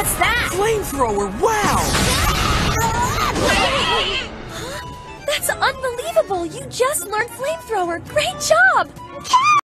What's that? Flamethrower, wow! That's unbelievable! You just learned flamethrower! Great job!